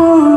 home.